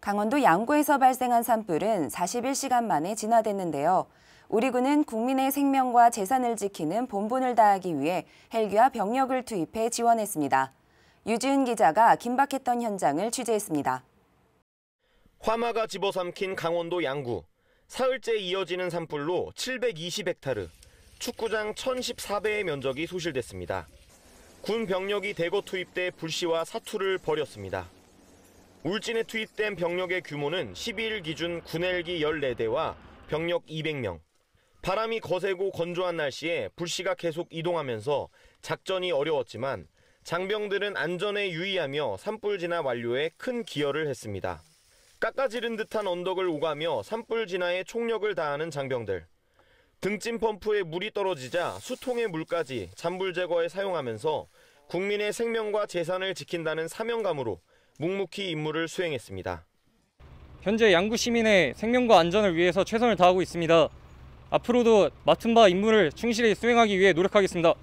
강원도 양구에서 발생한 산불은 41시간 만에 진화됐는데요. 우리 군은 국민의 생명과 재산을 지키는 본분을 다하기 위해 헬기와 병력을 투입해 지원했습니다. 유지은 기자가 긴박했던 현장을 취재했습니다. 화마가 집어삼킨 강원도 양구. 사흘째 이어지는 산불로 720헥타르, 축구장 1014배의 면적이 소실됐습니다. 군 병력이 대거 투입돼 불씨와 사투를 벌였습니다. 울진에 투입된 병력의 규모는 12일 기준 군헬기 14대와 병력 200명. 바람이 거세고 건조한 날씨에 불씨가 계속 이동하면서 작전이 어려웠지만 장병들은 안전에 유의하며 산불 진화 완료에 큰 기여를 했습니다. 깎아지른 듯한 언덕을 오가며 산불 진화에 총력을 다하는 장병들. 등짐 펌프에 물이 떨어지자 수통의 물까지 잔불 제거에 사용하면서 국민의 생명과 재산을 지킨다는 사명감으로 묵묵히 임무를 수행했습니다. 현재 양구 시민의 생명과 안전을 위해서 최선을 다하고 있습니다. 앞으로도 맡은 바 임무를 충실히 수행하기 위해 노력하겠습니다.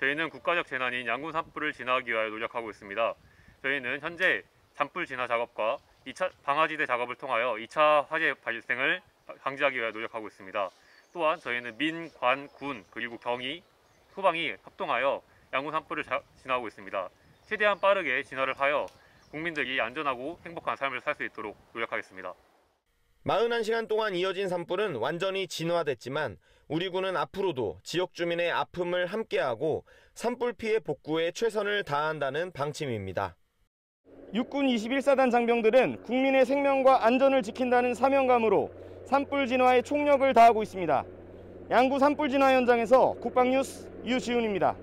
저희는 국가적 재난인 양군 산불을 진화하기 위하여 노력하고 있습니다. 저희는 현재 잔불 진화 작업과 2차 방화지대 작업을 통하여 2차 화재 발생을 방지하기 위하여 노력하고 있습니다. 또한 저희는 민, 관, 군 그리고 경위, 소방이 합동하여 양군 산불을 자, 진화하고 있습니다. 최대한 빠르게 진화를 하여 국민들이 안전하고 행복한 삶을 살 수 있도록 노력하겠습니다. 41시간 동안 이어진 산불은 완전히 진화됐지만 우리 군은 앞으로도 지역 주민의 아픔을 함께하고 산불 피해 복구에 최선을 다한다는 방침입니다. 육군 21사단 장병들은 국민의 생명과 안전을 지킨다는 사명감으로 산불 진화에 총력을 다하고 있습니다. 양구 산불 진화 현장에서 국방뉴스 유지훈입니다.